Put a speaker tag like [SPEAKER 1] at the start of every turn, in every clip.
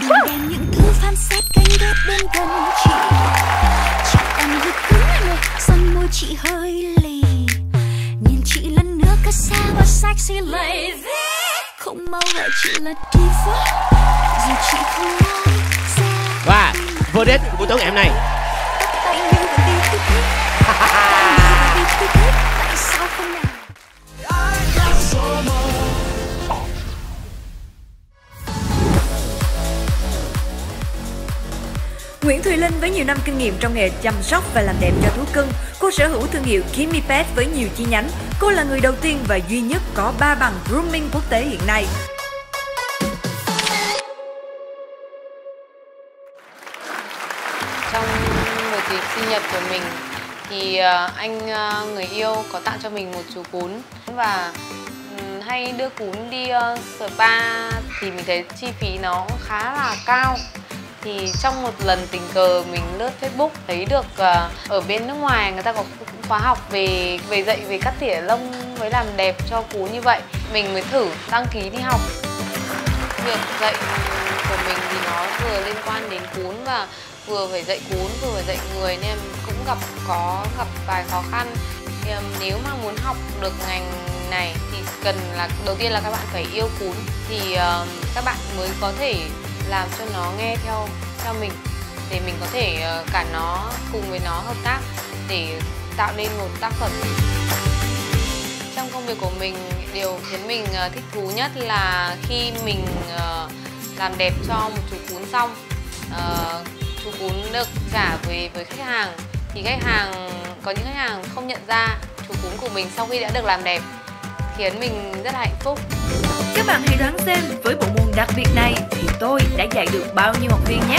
[SPEAKER 1] Đừng đem những thứ phán xét canh ghét đến gần chị. Chị em hơi cứng người, son môi chị hơi lì. Nhìn chị lần nữa cause sao mà sexy lady Không mau gọi chị là diva Dù chị không nói ra
[SPEAKER 2] Và verdict của buổi tối ngày hôm nay
[SPEAKER 3] Nguyễn Thùy Linh với nhiều năm kinh nghiệm trong nghề chăm sóc và làm đẹp cho thú cưng, cô sở hữu thương hiệu Kimmy Pet với nhiều chi nhánh. Cô là người đầu tiên và duy nhất có 3 bằng grooming quốc tế hiện nay.
[SPEAKER 4] trong một dịp sinh nhật của mình thì ờ, anh ờ, người yêu có tặng cho mình một chú cún và hay đưa cún đi ờ, spa thì mình thấy chi phí nó khá là cao thì trong một lần tình cờ mình lướt Facebook thấy được à, ở bên nước ngoài người ta có khóa học về về dạy về cắt tỉa lông với làm đẹp cho cún như vậy, mình mới thử đăng ký đi học. Việc dạy của mình thì nó vừa liên quan đến cún và vừa phải dạy cún, vừa phải dạy người nên em cũng gặp, có gặp vài khó khăn. Thì à, nếu mà muốn học được ngành này thì cần là, đầu tiên là các bạn phải yêu cún. Thì à, các bạn mới có thể làm cho nó nghe theo theo mình, để mình có thể ờ, cả nó cùng với nó hợp tác để tạo nên một tác phẩm. Trong công việc của mình, điều khiến mình ờ, thích thú nhất là khi mình ờ, làm đẹp cho một chú cún xong chú cún được trả về với khách hàng thì khách hàng, có những khách hàng không nhận ra chú cún của mình sau khi đã được làm đẹp khiến mình rất là hạnh phúc
[SPEAKER 3] Các bạn hãy đoán xem với bộ môn đặc biệt này thì tôi đã dạy được bao nhiêu học viên nhé.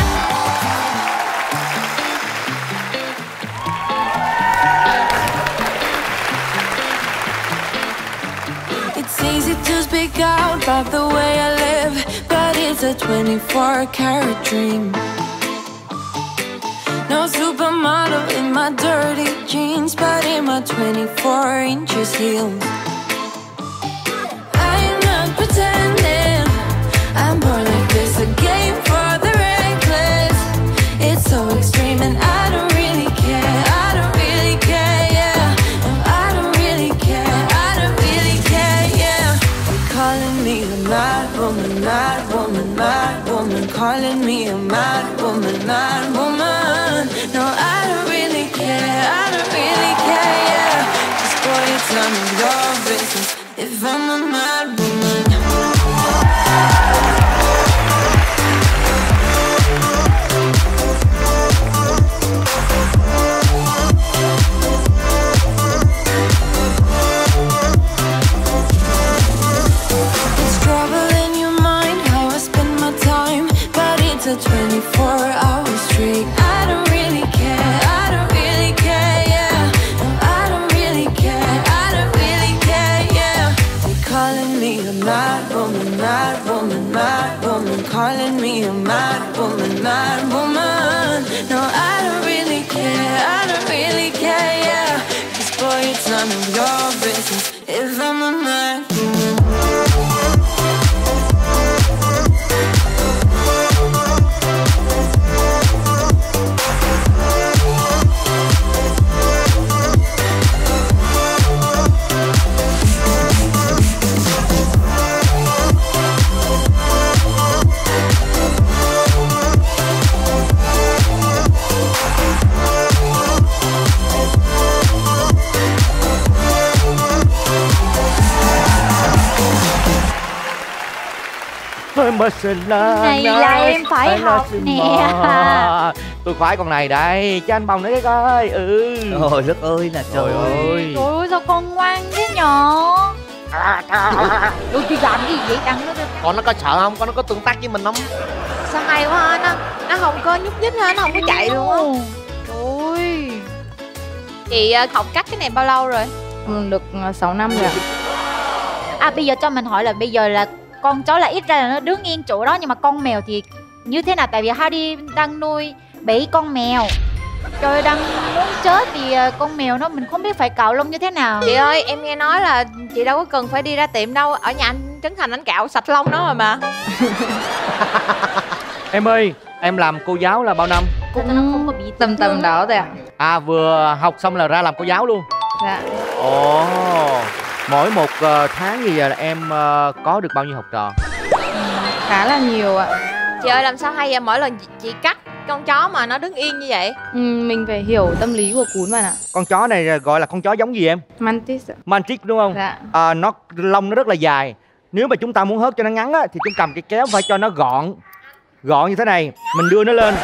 [SPEAKER 5] It's easy to speak out about the way I live, but it's a 24 karat dream. No supermodel in my dirty jeans, but in my 24 inches heels. Mad woman, mad woman. No, I don't really care. I don't really care, yeah. 'Cause boy, it's none of your business if I'm a mad woman. A mad woman, mad woman. No, I don't really care, I don't really care, yeah. 'Cause boy, it's none of your business
[SPEAKER 6] Này là em phải học nè.
[SPEAKER 2] Tôi khoái con này đây Cho anh bồng nữa cái coi. Ừ.
[SPEAKER 7] Trời đất ơi là trời ơi.
[SPEAKER 6] Trời ơi sao con ngoan thế nhỏ Tôi chỉ làm gì vậy? Đằng nó
[SPEAKER 8] Con nó có sợ không? Con nó có tương tác với mình không?
[SPEAKER 7] sao hay quá ha nó nó không có nhúc nhích ha nó không có chạy luôn á. ui chị ờ, học cắt cái này bao lâu rồi?
[SPEAKER 6] Ừ, được 6 năm rồi À bây giờ cho mình hỏi là bây giờ là con chó là ít ra là nó đứng yên chỗ đó nhưng mà con mèo thì như thế nào? Tại vì Hardy đang nuôi bảy con mèo. Trời đang muốn chết thì ờ, con mèo nó mình không biết phải cạo lông như thế nào.
[SPEAKER 7] Chị ơi em nghe nói là chị đâu có cần phải đi ra tiệm đâu. Ở nhà anh Trấn Thành anh cạo sạch lông nó rồi mà
[SPEAKER 2] Em ơi, em làm cô giáo là bao năm?
[SPEAKER 6] Cũng nó không có bị
[SPEAKER 8] tầm tầm đó rồi ạ.
[SPEAKER 2] À vừa học xong là ra làm cô giáo luôn.
[SPEAKER 8] dạ.
[SPEAKER 2] Ồ. Mỗi một ờ, tháng thì là em ờ, có được bao nhiêu học trò?
[SPEAKER 8] khá là nhiều ạ
[SPEAKER 7] chị ơi làm sao hay vậy mỗi lần chị, chị cắt con chó mà nó đứng yên như vậy
[SPEAKER 8] ừ, mình phải hiểu tâm lý của cún bạn ạ
[SPEAKER 2] Con chó này gọi là con chó giống gì em?
[SPEAKER 8] mantis ạ
[SPEAKER 2] Mantic đúng không?
[SPEAKER 8] dạ
[SPEAKER 2] À, nó lông nó rất là dài. Nếu mà chúng ta muốn hớt cho nó ngắn á thì chúng cầm cái kéo phải cho nó gọn. Gọn như thế này, mình đưa nó lên.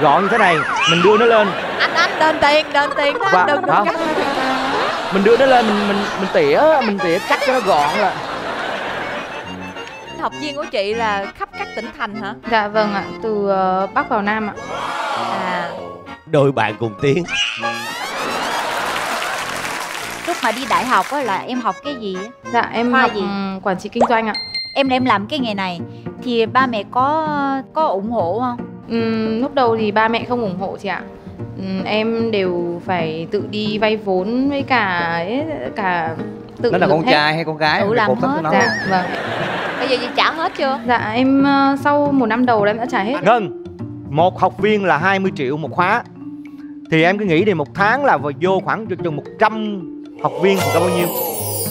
[SPEAKER 2] Gọn như thế này, mình đưa nó lên.
[SPEAKER 7] anh anh đền tiền đền tiền đó
[SPEAKER 2] Và-
[SPEAKER 7] anh đừng
[SPEAKER 2] hả?
[SPEAKER 7] đừng cắt
[SPEAKER 2] Mình đưa nó lên mình mình mình tỉa, mình tỉa cắt cho nó gọn là.
[SPEAKER 7] học viên của chị là khắp các tỉnh thành hả
[SPEAKER 8] dạ vâng ạ từ ờ, bắc vào nam ạ
[SPEAKER 7] à
[SPEAKER 9] đôi bạn cùng tiếng
[SPEAKER 6] Lúc mà đi đại học á là em học cái gì á?
[SPEAKER 8] dạ em
[SPEAKER 6] Khoa
[SPEAKER 8] học
[SPEAKER 6] gì?
[SPEAKER 8] quản trị kinh doanh ạ
[SPEAKER 6] Em em làm cái nghề này thì ba mẹ có có ủng hộ không?
[SPEAKER 8] Ừm, lúc đầu thì ba mẹ không ủng hộ chị ạ em đều phải tự đi vay vốn với cả ấy, cả tự
[SPEAKER 10] nó là con
[SPEAKER 8] hết.
[SPEAKER 10] trai hay con gái
[SPEAKER 6] Tự làm hết,
[SPEAKER 10] nó
[SPEAKER 8] dạ vâng
[SPEAKER 7] bây giờ chị trả hết chưa
[SPEAKER 8] dạ em ờ, sau một năm đầu là em đã trả hết
[SPEAKER 2] Ngân, một học viên là 20 triệu một khóa. Thì em cứ nghĩ đi một tháng là vào vô khoảng chừng 100 học viên thì có bao nhiêu?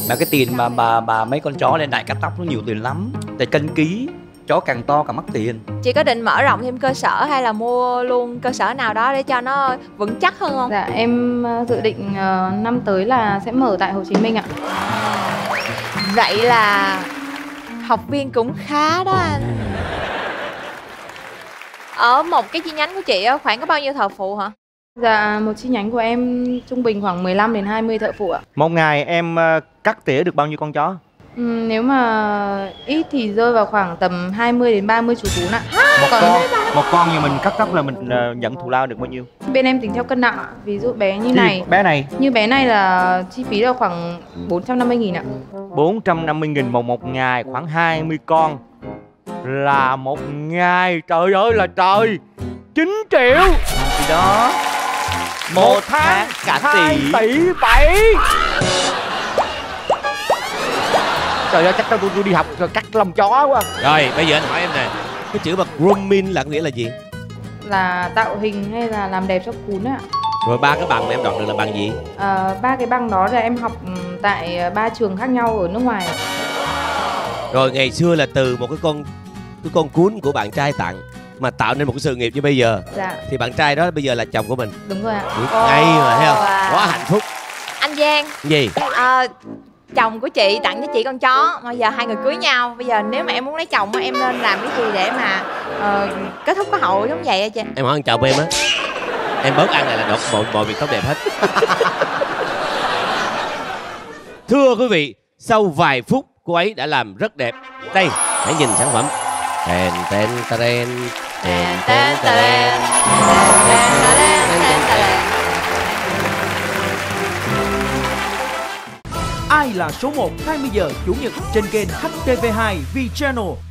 [SPEAKER 10] mà cái tiền mà bà bà mấy con chó lên đại cắt tóc nó nhiều tiền lắm tại cân ký chó càng to càng mất tiền.
[SPEAKER 7] Chị có định mở rộng thêm cơ sở hay là mua luôn cơ sở nào đó để cho nó vững chắc hơn không?
[SPEAKER 8] Dạ em ờ, dự định ờ, năm tới là sẽ mở tại Hồ Chí Minh ạ.
[SPEAKER 7] Vậy là học viên cũng khá đó anh. Ở một cái chi nhánh của chị á, khoảng có bao nhiêu thợ phụ hả?
[SPEAKER 8] Dạ, một chi nhánh của em trung bình khoảng 15 đến 20 thợ phụ ạ.
[SPEAKER 2] Một ngày em ờ, cắt tỉa được bao nhiêu con chó?
[SPEAKER 8] Ừm, nếu mà ít thì rơi vào khoảng tầm 20 đến 30 chú cún ạ.
[SPEAKER 2] Một
[SPEAKER 8] Còn
[SPEAKER 2] con, một con như mình cắt tóc là mình ờ, nhận thù lao được bao nhiêu?
[SPEAKER 8] bên em tính theo cân nặng ạ. Ví dụ bé như này,
[SPEAKER 2] Bé này
[SPEAKER 8] như bé này là chi phí là khoảng 450 nghìn ạ.
[SPEAKER 2] 450 nghìn một một ngày khoảng 20 con là một ngày trời ơi là trời 9 triệu
[SPEAKER 10] thì đó
[SPEAKER 2] một tháng
[SPEAKER 10] cả tỷ
[SPEAKER 2] tỷ bảy trời ơi chắc tao tôi, đi học rồi cắt lông chó quá.
[SPEAKER 9] Rồi bây giờ anh hỏi em nè cái chữ mà grooming là có nghĩa là gì?
[SPEAKER 8] Là tạo hình hay là làm đẹp cho cún ạ.
[SPEAKER 9] rồi ba cái bằng mà em đọc được là bằng gì?
[SPEAKER 8] Ờ, ba cái bằng đó là em học ừm, tại ờ, ba trường khác nhau ở nước ngoài.
[SPEAKER 9] rồi ngày xưa là từ một cái con cái con cuốn của bạn trai tặng mà tạo nên một cái sự nghiệp như bây giờ.
[SPEAKER 8] Dạ,
[SPEAKER 9] thì bạn trai đó bây giờ là chồng của mình.
[SPEAKER 8] Đúng rồi ạ.
[SPEAKER 9] Ngay mà thấy không?
[SPEAKER 7] Wow.
[SPEAKER 9] quá hạnh phúc.
[SPEAKER 7] Anh giang.
[SPEAKER 9] Gì?
[SPEAKER 7] Ờ, chồng của chị tặng cho chị con chó. Bây giờ hai người cưới nhau. Bây giờ nếu mà em muốn lấy chồng á, em nên làm cái gì để mà ờ, kết thúc cái hậu giống vậy á chị?
[SPEAKER 9] Em hỏi anh chồng em á. Em bớt ăn này là được mọi mọi việc tốt đẹp hết. Thưa quý vị sau vài phút cô ấy đã làm rất đẹp. Đây hãy nhìn sản phẩm. Tên tên tên tên tên tên
[SPEAKER 11] là số 1 20 giờ Chủ nhật trên kênh HTV2 V Channel.